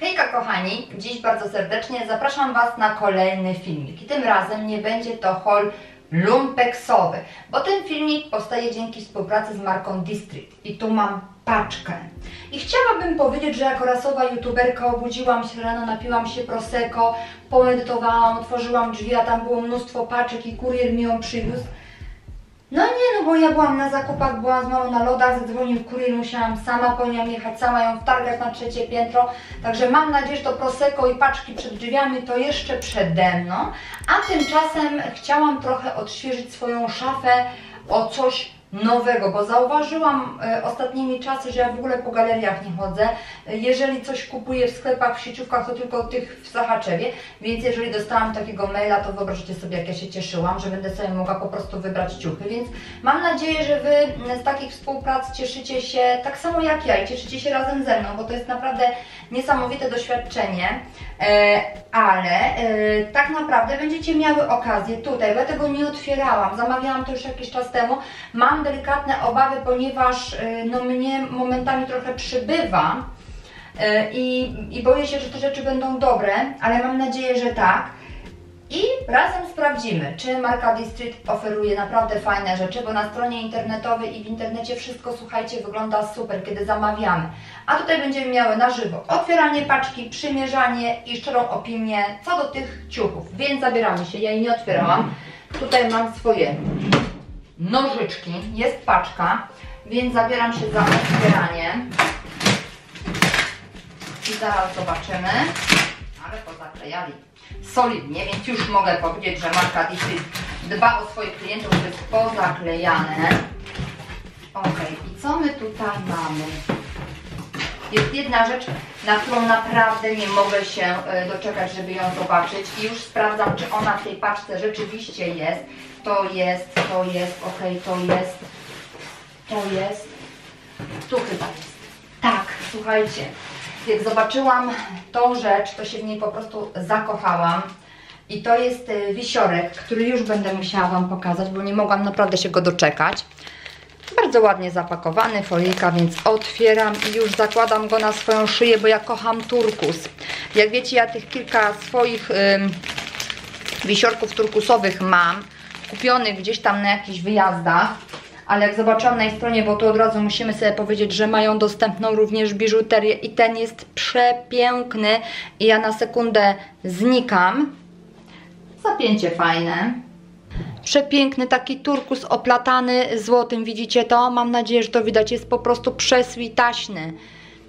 Hejka kochani, dziś bardzo serdecznie zapraszam Was na kolejny filmik. I tym razem nie będzie to haul lumpeksowy, bo ten filmik powstaje dzięki współpracy z marką District. I tu mam paczkę. I chciałabym powiedzieć, że jako rasowa youtuberka obudziłam się rano, napiłam się prosecco, pomedytowałam, otworzyłam drzwi, a tam było mnóstwo paczek i kurier mi ją przywiózł. No nie, no bo ja byłam na zakupach, byłam z mamą na lodach, zadzwonił kurier, musiałam sama po nią jechać, sama ją wtargać na trzecie piętro. Także mam nadzieję, że to prosecco i paczki przed drzwiami to jeszcze przede mną. A tymczasem chciałam trochę odświeżyć swoją szafę o coś nowego, bo zauważyłam e, ostatnimi czasy, że ja w ogóle po galeriach nie chodzę. Jeżeli coś kupuję w sklepach, w sieciówkach, to tylko tych w Sachaczewie, więc jeżeli dostałam takiego maila, to wyobraźcie sobie, jak ja się cieszyłam, że będę sobie mogła po prostu wybrać ciuchy, więc mam nadzieję, że Wy z takich współprac cieszycie się tak samo jak ja i cieszycie się razem ze mną, bo to jest naprawdę niesamowite doświadczenie, ale e, tak naprawdę będziecie miały okazję tutaj, bo ja tego nie otwierałam, zamawiałam to już jakiś czas temu, mam delikatne obawy, ponieważ e, no mnie momentami trochę przybywa e, i, i boję się, że te rzeczy będą dobre, ale mam nadzieję, że tak. I razem sprawdzimy, czy marka District oferuje naprawdę fajne rzeczy, bo na stronie internetowej i w internecie wszystko, słuchajcie, wygląda super, kiedy zamawiamy. A tutaj będziemy miały na żywo otwieranie paczki, przymierzanie i szczerą opinię co do tych ciuchów. Więc zabieramy się, ja jej nie otwierałam. Tutaj mam swoje nożyczki, jest paczka, więc zabieram się za otwieranie. I zaraz zobaczymy, ale pozaklejali solidnie, więc już mogę powiedzieć, że marka District dba o swoich klientów, że jest pozaklejane. Ok, i co my tutaj mamy? Jest jedna rzecz, na którą naprawdę nie mogę się e, doczekać, żeby ją zobaczyć i już sprawdzam, czy ona w tej paczce rzeczywiście jest. To jest, to jest, ok, to jest, to jest, tu chyba jest. Tak, słuchajcie, jak zobaczyłam tą rzecz, to się w niej po prostu zakochałam. I to jest y, wisiorek, który już będę musiała Wam pokazać, bo nie mogłam naprawdę się go doczekać. Bardzo ładnie zapakowany, folika, więc otwieram i już zakładam go na swoją szyję, bo ja kocham turkus. Jak wiecie, ja tych kilka swoich wisiorków turkusowych mam, kupionych gdzieś tam na jakichś wyjazdach ale jak zobaczyłam na jej stronie, bo tu od razu musimy sobie powiedzieć, że mają dostępną również biżuterię i ten jest przepiękny i ja na sekundę znikam. Zapięcie fajne. Przepiękny taki turkus oplatany złotym, widzicie to? Mam nadzieję, że to widać, jest po prostu przeswitaśny.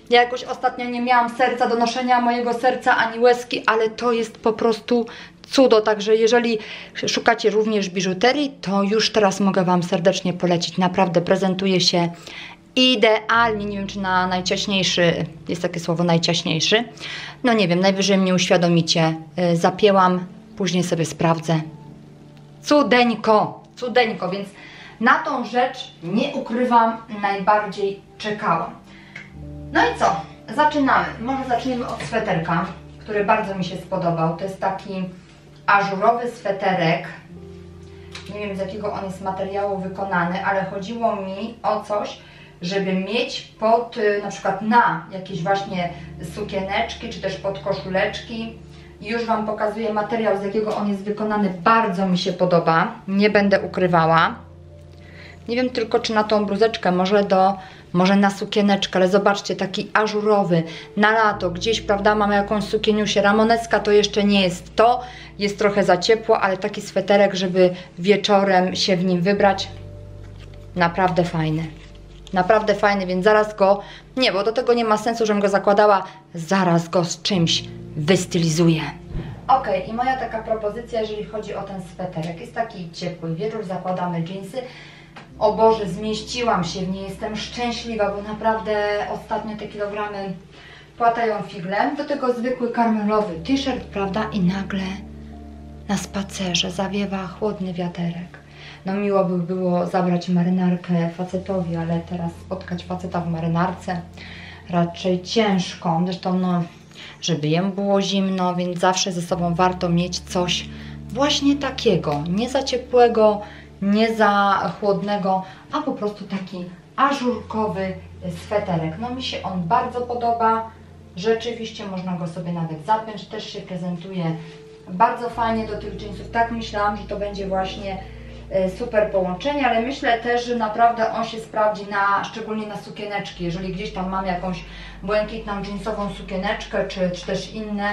Ja jakoś ostatnio nie miałam serca do noszenia mojego serca ani łezki, ale to jest po prostu cudo, także jeżeli szukacie również biżuterii, to już teraz mogę Wam serdecznie polecić. Naprawdę prezentuje się idealnie, nie wiem czy na najciaśniejszy, jest takie słowo najciaśniejszy, no nie wiem, najwyżej mnie uświadomicie, Yy, zapięłam, później sobie sprawdzę. Cudeńko, cudeńko, więc na tą rzecz nie ukrywam, najbardziej czekałam. No i co? Zaczynamy. Może zaczniemy od sweterka, który bardzo mi się spodobał. To jest taki ażurowy sweterek. Nie wiem z jakiego on jest materiału wykonany, ale chodziło mi o coś, żeby mieć pod y, na przykład na jakieś właśnie sukieneczki, czy też pod koszuleczki. Już Wam pokazuję materiał, z jakiego on jest wykonany. Bardzo mi się podoba. Nie będę ukrywała. Nie wiem tylko, czy na tą bluzeczkę, może do, może na sukieneczkę, ale zobaczcie, taki ażurowy, na lato, gdzieś, prawda, mamy jakąś sukieniusię, ramoneska to jeszcze nie jest to, jest trochę za ciepło, ale taki sweterek, żeby wieczorem się w nim wybrać, naprawdę fajny. Naprawdę fajny, więc zaraz go, nie, bo do tego nie ma sensu, żebym go zakładała, zaraz go z czymś wystylizuję. Ok, i moja taka propozycja, jeżeli chodzi o ten sweterek, jest taki ciepły wieczór, zakładamy dżinsy, o Boże, zmieściłam się w niej, jestem szczęśliwa, bo naprawdę ostatnio te kilogramy płatają figle. Do tego zwykły karmelowy t-shirt, prawda? I nagle na spacerze zawiewa chłodny wiaterek. No miło by było zabrać marynarkę facetowi, ale teraz spotkać faceta w marynarce raczej ciężko. Zresztą no, żeby jemu było zimno, więc zawsze ze sobą warto mieć coś właśnie takiego, nie za ciepłego, nie za chłodnego, a po prostu taki ażurkowy sweterek. No mi się on bardzo podoba. Rzeczywiście można go sobie nawet zapiąć, też się prezentuje bardzo fajnie do tych jeansów. Tak myślałam, że to będzie właśnie e, super połączenie, ale myślę też, że naprawdę on się sprawdzi na, szczególnie na sukieneczki. Jeżeli gdzieś tam mam jakąś błękitną jeansową sukieneczkę, czy, czy też inne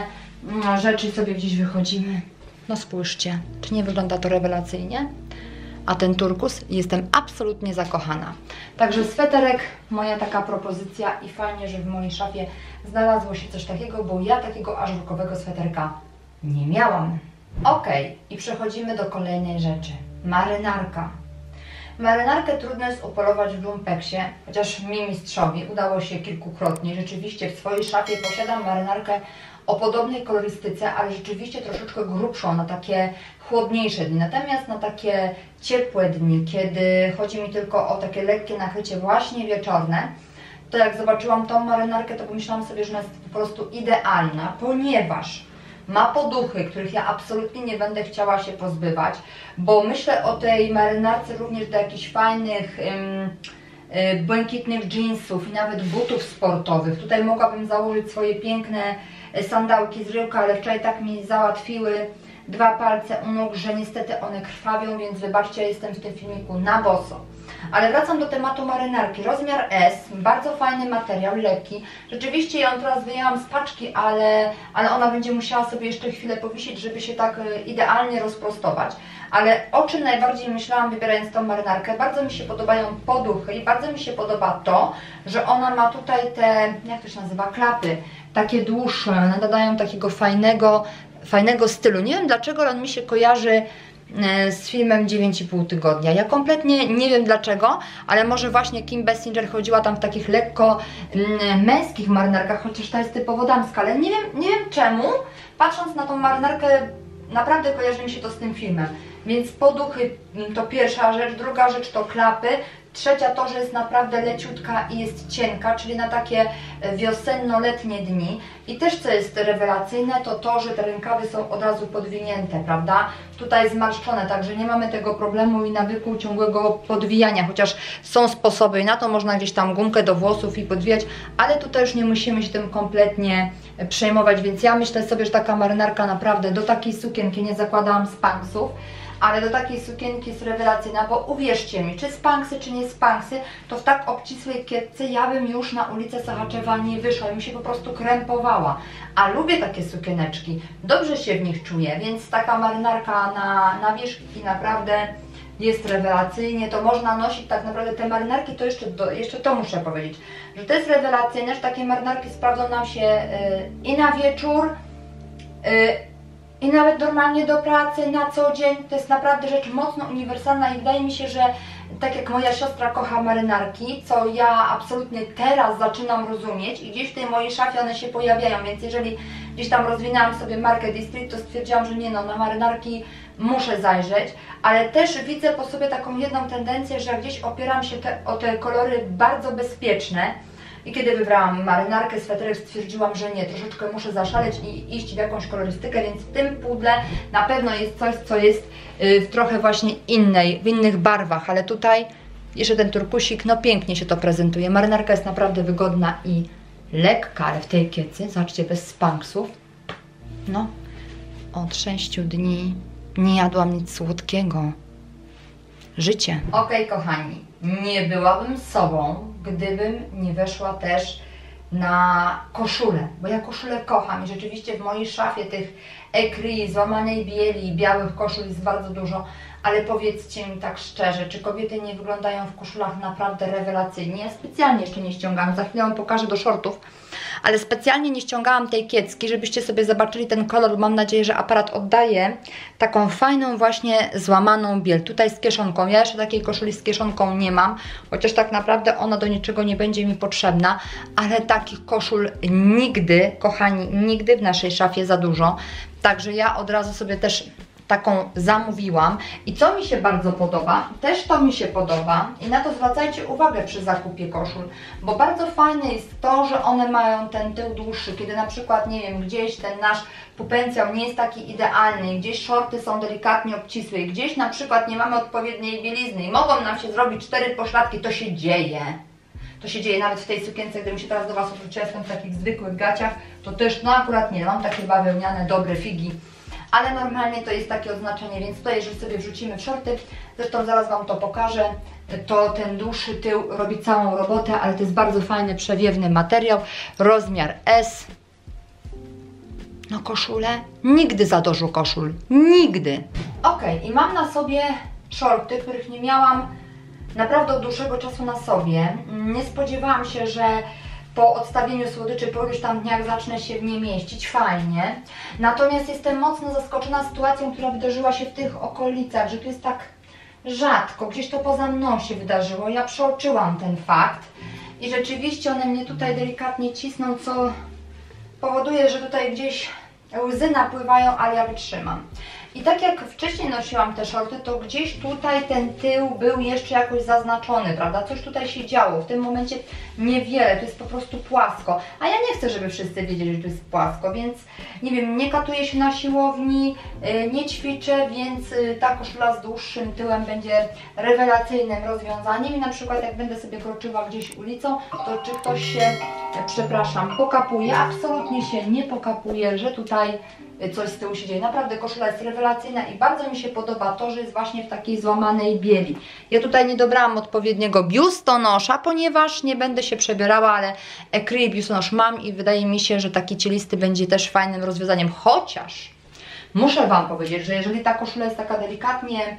mm, rzeczy sobie gdzieś wychodzimy. No spójrzcie, czy nie wygląda to rewelacyjnie? A ten turkus jestem absolutnie zakochana. Także sweterek, moja taka propozycja i fajnie, że w mojej szafie znalazło się coś takiego, bo ja takiego ażurkowego sweterka nie miałam. Ok, i przechodzimy do kolejnej rzeczy. Marynarka. Marynarkę trudno jest upolować w lumpeksie, chociaż mi mistrzowi udało się kilkukrotnie. Rzeczywiście w swojej szafie posiadam marynarkę o podobnej kolorystyce, ale rzeczywiście troszeczkę grubszą na takie chłodniejsze dni. Natomiast na takie ciepłe dni, kiedy chodzi mi tylko o takie lekkie nakrycie właśnie wieczorne, to jak zobaczyłam tą marynarkę, to pomyślałam sobie, że ona jest po prostu idealna, ponieważ ma poduchy, których ja absolutnie nie będę chciała się pozbywać, bo myślę o tej marynarce również do jakichś fajnych ym, y, błękitnych jeansów i nawet butów sportowych. Tutaj mogłabym założyć swoje piękne sandałki z ryłka, ale wczoraj tak mi załatwiły dwa palce u nóg, że niestety one krwawią, więc wybaczcie, jestem w tym filmiku na boso. Ale wracam do tematu marynarki. Rozmiar S, bardzo fajny materiał, lekki. Rzeczywiście ją teraz wyjęłam z paczki, ale, ale ona będzie musiała sobie jeszcze chwilę powisieć, żeby się tak e, idealnie rozprostować. Ale o czym najbardziej myślałam wybierając tą marynarkę? Bardzo mi się podobają poduchy i bardzo mi się podoba to, że ona ma tutaj te, jak to się nazywa, klapy, takie dłuższe, one takiego fajnego, fajnego stylu. Nie wiem dlaczego, ale on mi się kojarzy E, z filmem 9,5 tygodnia. Ja kompletnie nie wiem dlaczego, ale może właśnie Kim Bessinger chodziła tam w takich lekko mm, męskich marynarkach, chociaż ta jest typowo damska, ale nie wiem, nie wiem czemu, patrząc na tą marynarkę, naprawdę kojarzy mi się to z tym filmem. Więc poduchy mm, to pierwsza rzecz, druga rzecz to klapy, Trzecia to, że jest naprawdę leciutka i jest cienka, czyli na takie e, wiosenno-letnie dni. I też co jest rewelacyjne, to to, że te rękawy są od razu podwinięte, prawda? Tutaj zmarszczone, także nie mamy tego problemu i nawyku ciągłego podwijania, chociaż są sposoby i na to można gdzieś tam gumkę do włosów i podwijać, ale tutaj już nie musimy się tym kompletnie przejmować, więc ja myślę sobie, że taka marynarka naprawdę do takiej sukienki nie zakładałam z panksów, ale do takiej sukienki jest rewelacyjna, bo uwierzcie mi, czy spanksy, czy nie spanksy, to w tak obcisłej kietce ja bym już na ulicę Sachaczewa nie wyszła, mi się po prostu krępowała. A lubię takie sukieneczki, dobrze się w nich czuję, więc taka marynarka na, na wierzch naprawdę jest rewelacyjnie, to można nosić tak naprawdę te marynarki, to jeszcze, do, jeszcze to muszę powiedzieć, że to jest rewelacyjne, że takie marynarki sprawdzą nam się yy, i na wieczór, yy, i nawet normalnie do pracy, na co dzień. To jest naprawdę rzecz mocno uniwersalna i wydaje mi się, że tak jak moja siostra kocha marynarki, co ja absolutnie teraz zaczynam rozumieć i gdzieś w tej mojej szafie one się pojawiają, więc jeżeli gdzieś tam rozwinęłam sobie markę District, to stwierdziłam, że nie no, na marynarki muszę zajrzeć, ale też widzę po sobie taką jedną tendencję, że gdzieś opieram się te, o te kolory bardzo bezpieczne, i kiedy wybrałam marynarkę, sweterek, stwierdziłam, że nie, troszeczkę muszę zaszaleć i iść w jakąś kolorystykę, więc w tym pudle na pewno jest coś, co jest y, w trochę właśnie innej, w innych barwach, ale tutaj jeszcze ten turkusik, no pięknie się to prezentuje. Marynarka jest naprawdę wygodna i lekka, ale w tej kiecy, zobaczcie, bez spanksów. No, od 6 dni nie jadłam nic słodkiego. Życie. Okej, okay, kochani, nie byłabym sobą, gdybym nie weszła też na koszulę, bo ja koszulę kocham i rzeczywiście w mojej szafie tych ekry, złamanej bieli, białych koszul jest bardzo dużo, ale powiedzcie mi tak szczerze, czy kobiety nie wyglądają w koszulach naprawdę rewelacyjnie? Ja specjalnie jeszcze nie ściągam, za chwilę Wam pokażę do shortów, ale specjalnie nie ściągałam tej kiecki, żebyście sobie zobaczyli ten kolor. Mam nadzieję, że aparat oddaje taką fajną właśnie złamaną biel. Tutaj z kieszonką. Ja jeszcze takiej koszuli z kieszonką nie mam, chociaż tak naprawdę ona do niczego nie będzie mi potrzebna, ale takich koszul nigdy, kochani, nigdy w naszej szafie za dużo. Także ja od razu sobie też taką zamówiłam. I co mi się bardzo podoba, też to mi się podoba. I na to zwracajcie uwagę przy zakupie koszul, bo bardzo fajne jest to, że one mają ten tył dłuższy, kiedy na przykład, nie wiem, gdzieś ten nasz pupencjał nie jest taki idealny, gdzieś shorty są delikatnie obcisłe, gdzieś na przykład nie mamy odpowiedniej bielizny i mogą nam się zrobić cztery poszlatki, to się dzieje. To się dzieje nawet w tej sukience, gdybym się teraz do Was odwróciła, jestem w takich zwykłych gaciach, to też, no akurat nie, mam takie bawełniane, dobre figi, ale normalnie to jest takie oznaczenie, więc tutaj jeżeli sobie wrzucimy w shorty, zresztą zaraz Wam to pokażę, to ten dłuższy tył robi całą robotę, ale to jest bardzo fajny, przewiewny materiał, rozmiar S. No koszulę? Nigdy za dużo koszul, nigdy. Ok, i mam na sobie shorty, których nie miałam naprawdę od dłuższego czasu na sobie. Nie spodziewałam się, że po odstawieniu słodyczy po iluś tam dniach zacznę się w nie mieścić, fajnie. Natomiast jestem mocno zaskoczona sytuacją, która wydarzyła się w tych okolicach, że tu jest tak rzadko, gdzieś to poza mną się wydarzyło. Ja przeoczyłam ten fakt i rzeczywiście one mnie tutaj delikatnie cisną, co powoduje, że tutaj gdzieś łzy napływają, ale ja wytrzymam. I tak jak wcześniej nosiłam te shorty, to gdzieś tutaj ten tył był jeszcze jakoś zaznaczony, prawda? Coś tutaj się działo. W tym momencie niewiele, to jest po prostu płasko. A ja nie chcę, żeby wszyscy wiedzieli, że to jest płasko, więc nie wiem, nie katuję się na siłowni, yy, nie ćwiczę, więc yy, ta koszula z dłuższym tyłem będzie rewelacyjnym rozwiązaniem i na przykład jak będę sobie kroczyła gdzieś ulicą, to czy ktoś się, przepraszam, pokapuje? Absolutnie się nie pokapuje, że tutaj coś z tyłu się dzieje. Naprawdę koszula jest rewelacyjna i bardzo mi się podoba to, że jest właśnie w takiej złamanej bieli. Ja tutaj nie dobrałam odpowiedniego biustonosza, ponieważ nie będę się przebierała, ale ekry biustonosz mam i wydaje mi się, że taki cielisty będzie też fajnym rozwiązaniem. Chociaż muszę Wam powiedzieć, że jeżeli ta koszula jest taka delikatnie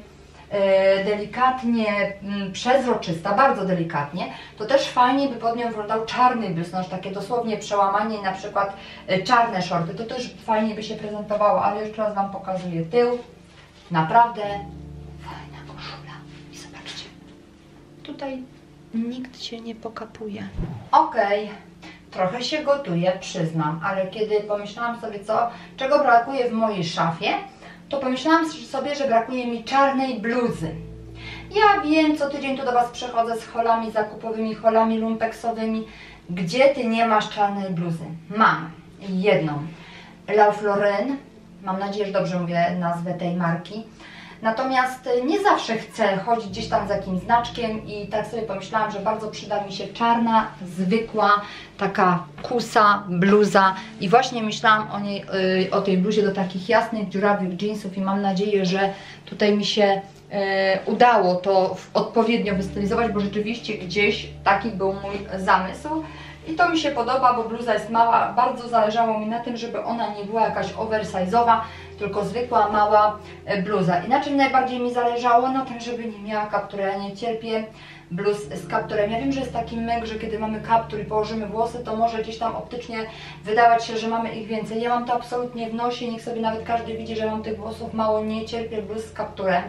delikatnie mm, przezroczysta, bardzo delikatnie, to też fajnie by pod nią wyglądał czarny biustonosz, takie dosłownie przełamanie, na przykład e, czarne shorty, to też fajnie by się prezentowało, ale jeszcze raz Wam pokazuję tył, naprawdę fajna koszula i zobaczcie, tutaj nikt się nie pokapuje. Okej, okay. trochę się gotuje, przyznam, ale kiedy pomyślałam sobie co, czego brakuje w mojej szafie, to pomyślałam sobie, że brakuje mi czarnej bluzy. Ja wiem, co tydzień tu do Was przechodzę z holami zakupowymi, holami lumpeksowymi. Gdzie Ty nie masz czarnej bluzy? Mam jedną. La Lauren, mam nadzieję, że dobrze mówię nazwę tej marki. Natomiast nie zawsze chcę chodzić gdzieś tam z jakimś znaczkiem i tak sobie pomyślałam, że bardzo przyda mi się czarna, zwykła, taka kusa, bluza i właśnie myślałam o, niej, yy, o tej bluzie do takich jasnych, dziurawych jeansów i mam nadzieję, że tutaj mi się yy, udało to odpowiednio wystylizować, bo rzeczywiście gdzieś taki był mój zamysł. I to mi się podoba, bo bluza jest mała. Bardzo zależało mi na tym, żeby ona nie była jakaś oversize'owa, tylko zwykła, mała e, bluza. I na czym najbardziej mi zależało? Na tym, żeby nie miała kaptury. Ja nie cierpię bluz z kapturem. Ja wiem, że jest taki myk, że kiedy mamy kaptur i położymy włosy, to może gdzieś tam optycznie wydawać się, że mamy ich więcej. Ja mam to absolutnie w nosie, niech sobie nawet każdy widzi, że mam tych włosów mało, nie cierpię bluz z kapturem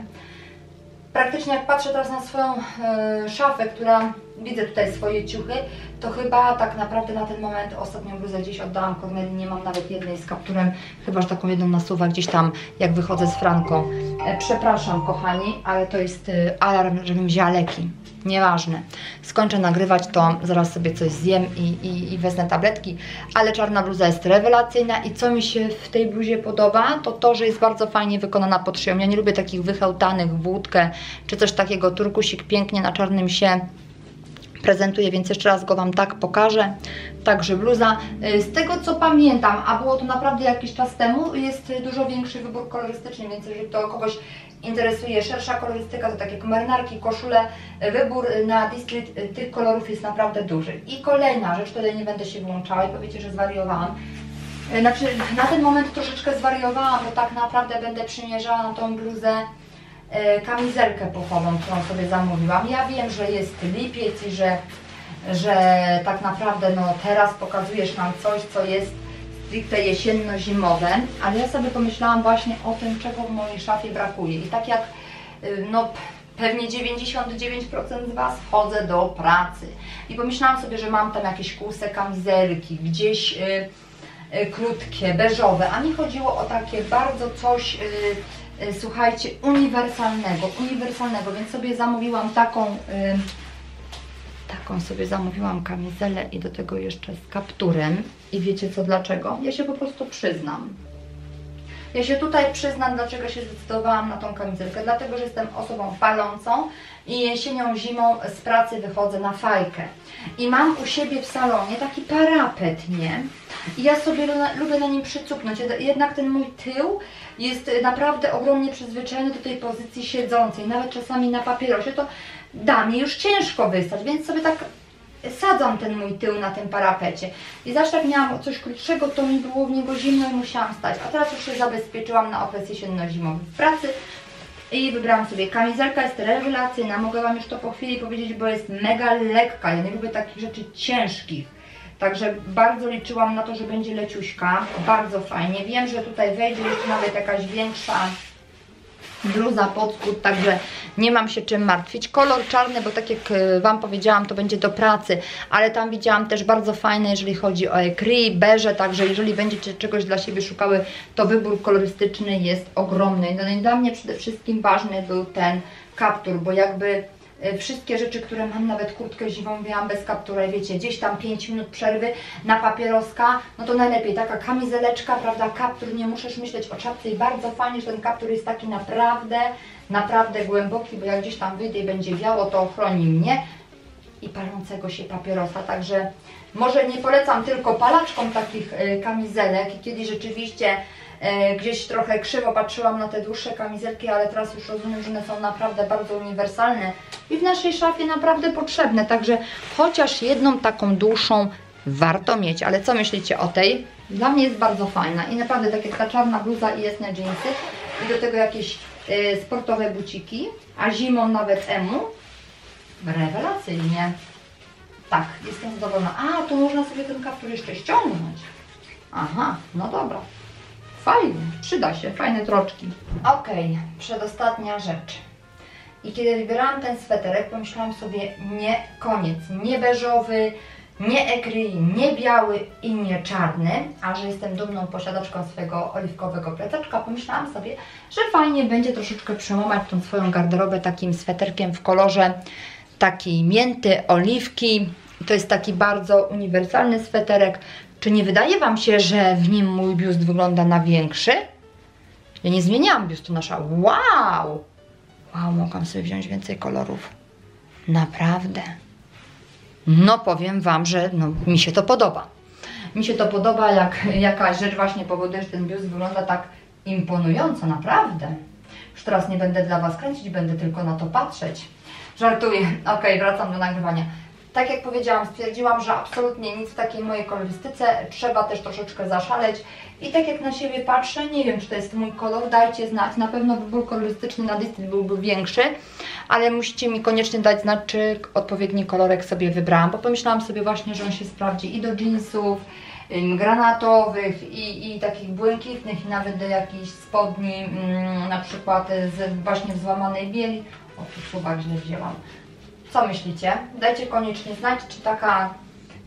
praktycznie jak patrzę teraz na swoją e, szafę, która widzę tutaj swoje ciuchy, to chyba tak naprawdę na ten moment ostatnią bluzę gdzieś oddałam Corneli, nie mam nawet jednej z kapturem, chyba że taką jedną nasuwa gdzieś tam, jak wychodzę z Franką. E, przepraszam kochani, ale to jest e, alarm, żebym wzięła leki nieważne. Skończę nagrywać, to zaraz sobie coś zjem i, i, i wezmę tabletki, ale czarna bluza jest rewelacyjna i co mi się w tej bluzie podoba, to to, że jest bardzo fajnie wykonana pod szyją. Ja nie lubię takich wychełtanych wódkę czy coś takiego. Turkusik pięknie na czarnym się prezentuje, więc jeszcze raz go Wam tak pokażę. Także bluza. Y, z tego co pamiętam, a było to naprawdę jakiś czas temu, jest dużo większy wybór kolorystyczny, więc jeżeli to kogoś interesuje szersza kolorystyka, to tak jak marynarki, koszule, wybór na District y, tych kolorów jest naprawdę duży. I kolejna rzecz, tutaj nie będę się wyłączała i powiecie, że zwariowałam. Y, znaczy, na ten moment troszeczkę zwariowałam, bo tak naprawdę będę przymierzała na tą bluzę kamizelkę pochową, którą sobie zamówiłam. Ja wiem, że jest lipiec i że, że tak naprawdę no, teraz pokazujesz nam coś, co jest stricte jesienno-zimowe, ale ja sobie pomyślałam właśnie o tym, czego w mojej szafie brakuje. I tak jak y, no, pewnie 99% z Was chodzę do pracy. I pomyślałam sobie, że mam tam jakieś kłuse kamizelki, gdzieś y, y, krótkie, beżowe, a mi chodziło o takie bardzo coś, y, y, słuchajcie, uniwersalnego, uniwersalnego, więc sobie zamówiłam taką y, Taką sobie zamówiłam kamizelę i do tego jeszcze z kapturem. I wiecie co dlaczego? Ja się po prostu przyznam. Ja się tutaj przyznam, dlaczego się zdecydowałam na tą kamizelkę, dlatego, że jestem osobą palącą i jesienią, zimą z pracy wychodzę na fajkę. I mam u siebie w salonie taki parapet, nie? I ja sobie lubię na nim przycupnąć, jednak ten mój tył jest naprawdę ogromnie przyzwyczajony do tej pozycji siedzącej, nawet czasami na papierosie, to da mi już ciężko wystać, więc sobie tak sadzam ten mój tył na tym parapecie. I zawsze jak miałam coś krótszego, to mi było w niego zimno i musiałam stać. A teraz już się zabezpieczyłam na okres jesienno-zimowy w pracy. I wybrałam sobie kamizelka, jest rewelacyjna, mogę Wam już to po chwili powiedzieć, bo jest mega lekka, ja nie lubię takich rzeczy ciężkich. Także bardzo liczyłam na to, że będzie leciuśka, bardzo fajnie. Wiem, że tutaj wejdzie jeszcze nawet jakaś większa bluza pod spód, także nie mam się czym martwić. Kolor czarny, bo tak jak e, Wam powiedziałam, to będzie do pracy, ale tam widziałam też bardzo fajne, jeżeli chodzi o ekry, beże, także jeżeli będziecie czegoś dla siebie szukały, to wybór kolorystyczny jest ogromny. No i dla mnie przede wszystkim ważny był ten kaptur, bo jakby wszystkie rzeczy, które mam, nawet kurtkę zimą miałam bez kaptura, wiecie, gdzieś tam 5 minut przerwy na papieroska, no to najlepiej taka kamizeleczka, prawda, kaptur, nie musisz myśleć o czapce i bardzo fajnie, że ten kaptur jest taki naprawdę, naprawdę głęboki, bo jak gdzieś tam wyjdę i będzie wiało, to ochroni mnie i palącego się papierosa, także może nie polecam tylko palaczkom takich y, kamizelek. Kiedy rzeczywiście E, gdzieś trochę krzywo patrzyłam na te dłuższe kamizelki, ale teraz już rozumiem, że one są naprawdę bardzo uniwersalne i w naszej szafie naprawdę potrzebne. Także chociaż jedną taką dłuższą warto mieć. Ale co myślicie o tej? Dla mnie jest bardzo fajna i naprawdę tak jak ta czarna bluza i jasne jeansy i do tego jakieś y, sportowe buciki, a zimą nawet emu. Rewelacyjnie. Tak, jestem zadowolona. A, tu można sobie ten kaptur jeszcze ściągnąć. Aha, no dobra. Fajnie, przyda się, fajne troczki. Ok, przedostatnia rzecz. I kiedy wybierałam ten sweterek, pomyślałam sobie, nie, koniec, nie beżowy, nie ekry, nie biały i nie czarny, a że jestem dumną posiadaczką swojego oliwkowego plecaczka, pomyślałam sobie, że fajnie będzie troszeczkę przełamać tą swoją garderobę takim sweterkiem w kolorze takiej mięty, oliwki. To jest taki bardzo uniwersalny sweterek, czy nie wydaje Wam się, że w nim mój biust wygląda na większy? Ja nie zmieniałam biustu nasza. Wow! Wow, mogłam sobie wziąć więcej kolorów. Naprawdę. No powiem Wam, że no, mi się to podoba. Mi się to podoba, jak jakaś rzecz właśnie powoduje, że ten biust wygląda tak imponująco, naprawdę. Już teraz nie będę dla Was kręcić, będę tylko na to patrzeć. Żartuję. Ok, wracam do nagrywania tak jak powiedziałam, stwierdziłam, że absolutnie nic w takiej mojej kolorystyce, trzeba też troszeczkę zaszaleć i tak jak na siebie patrzę, nie wiem czy to jest mój kolor, dajcie znać, na pewno wybór kolorystyczny na Disney byłby większy, ale musicie mi koniecznie dać znać, czy odpowiedni kolorek sobie wybrałam, bo pomyślałam sobie właśnie, że on się sprawdzi i do jeansów, granatowych i, i takich błękitnych i nawet do jakichś spodni, mm, na przykład z właśnie w złamanej bieli. O, tu suwak źle wzięłam. Co myślicie? Dajcie koniecznie znać, czy taka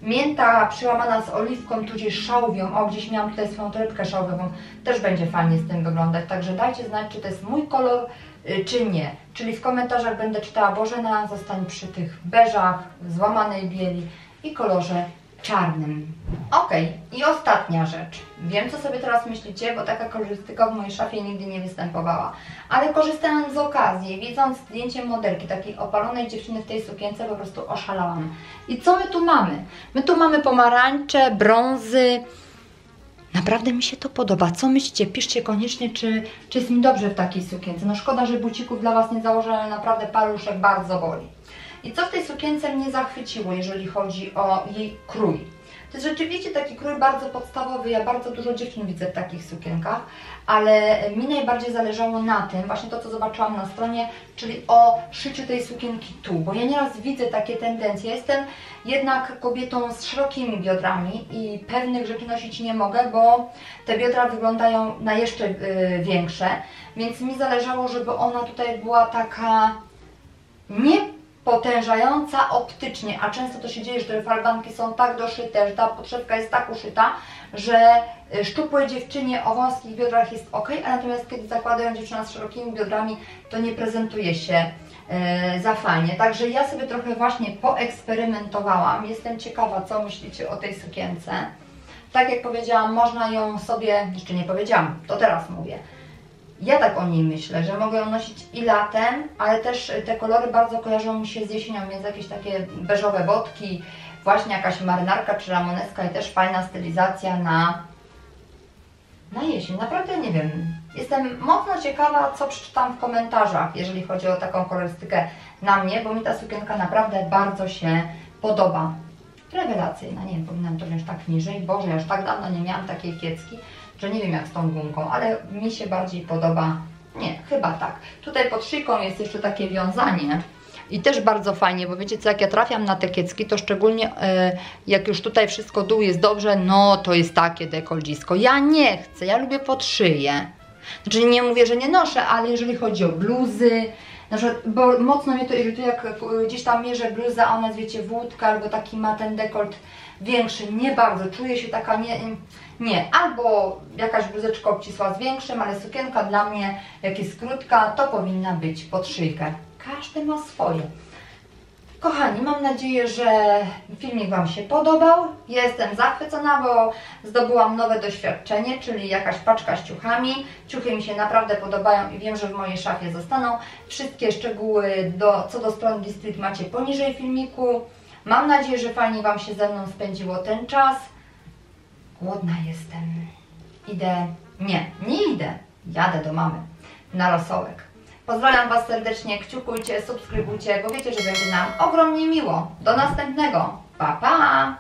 mięta przełamana z oliwką, tudzież szałwią, o gdzieś miałam tutaj swoją torebkę szałwiową, też będzie fajnie z tym wyglądać, także dajcie znać, czy to jest mój kolor, y, czy nie. Czyli w komentarzach będę czytała Bożena, zostań przy tych beżach, złamanej bieli i kolorze czarnym. Ok, i ostatnia rzecz. Wiem, co sobie teraz myślicie, bo taka kolorystyka w mojej szafie nigdy nie występowała. Ale korzystając z okazji, widząc zdjęcie modelki, takiej opalonej dziewczyny w tej sukience, po prostu oszalałam. I co my tu mamy? My tu mamy pomarańcze, brązy. Naprawdę mi się to podoba. Co myślicie? Piszcie koniecznie, czy, czy jest mi dobrze w takiej sukience. No szkoda, że bucików dla Was nie założę, ale naprawdę paluszek bardzo boli. I co w tej sukience mnie zachwyciło, jeżeli chodzi o jej krój? To jest rzeczywiście taki krój bardzo podstawowy, ja bardzo dużo dziewczyn widzę w takich sukienkach, ale mi najbardziej zależało na tym, właśnie to co zobaczyłam na stronie, czyli o szyciu tej sukienki tu, bo ja nieraz widzę takie tendencje, jestem jednak kobietą z szerokimi biodrami i pewnych rzeczy nosić nie mogę, bo te biodra wyglądają na jeszcze yy, większe, więc mi zależało, żeby ona tutaj była taka nie potężająca optycznie, a często to się dzieje, że te falbanki są tak doszyte, że ta podszewka jest tak uszyta, że y, szczupłej dziewczynie o wąskich biodrach jest ok, a natomiast kiedy zakładają dziewczynę z szerokimi biodrami, to nie prezentuje się yy, za fajnie. Także ja sobie trochę właśnie poeksperymentowałam. Jestem ciekawa, co myślicie o tej sukience. Tak jak powiedziałam, można ją sobie, jeszcze nie powiedziałam, to teraz mówię. Ja tak o niej myślę, że mogę ją nosić i latem, ale też te kolory bardzo kojarzą mi się z jesienią, więc jakieś takie beżowe botki, właśnie jakaś marynarka czy ramoneska i też fajna stylizacja na, na jesień. Naprawdę nie wiem. Jestem mocno ciekawa, co przeczytam w komentarzach, jeżeli chodzi o taką kolorystykę na mnie, bo mi ta sukienka naprawdę bardzo się podoba. Rewelacyjna, nie wiem, powinnam to wziąć tak niżej. Boże, ja już tak dawno nie miałam takiej kiecki, że nie wiem jak z tą gumką, ale mi się bardziej podoba. Nie, chyba tak. Tutaj pod szyjką jest jeszcze takie wiązanie. I też bardzo fajnie, bo wiecie co, jak ja trafiam na te kiecki, to szczególnie e, jak już tutaj wszystko dół jest dobrze, no to jest takie dekoldzisko. Ja nie chcę, ja lubię pod szyję. Znaczy nie mówię, że nie noszę, ale jeżeli chodzi o bluzy, na przykład, bo mocno mnie to irytuje, jak gdzieś tam mierzę bluzę, a ona jest, wiecie, wódka albo taki ma ten dekolt większy, nie bardzo, czuję się taka nie, nie, albo jakaś bluzeczka obcisła z większym, ale sukienka dla mnie, jak jest krótka, to powinna być pod szyjkę. Każdy ma swoje. Kochani, mam nadzieję, że filmik Wam się podobał. Jestem zachwycona, bo zdobyłam nowe doświadczenie, czyli jakaś paczka z ciuchami. Ciuchy mi się naprawdę podobają i wiem, że w mojej szafie zostaną. Wszystkie szczegóły do, co do strony District macie poniżej filmiku. Mam nadzieję, że fajnie Wam się ze mną spędziło ten czas. Głodna jestem. Idę. Nie, nie idę. Jadę do mamy na rosołek. Pozdrawiam Was serdecznie, kciukujcie, subskrybujcie, bo wiecie, że będzie nam ogromnie miło. Do następnego. Pa, pa!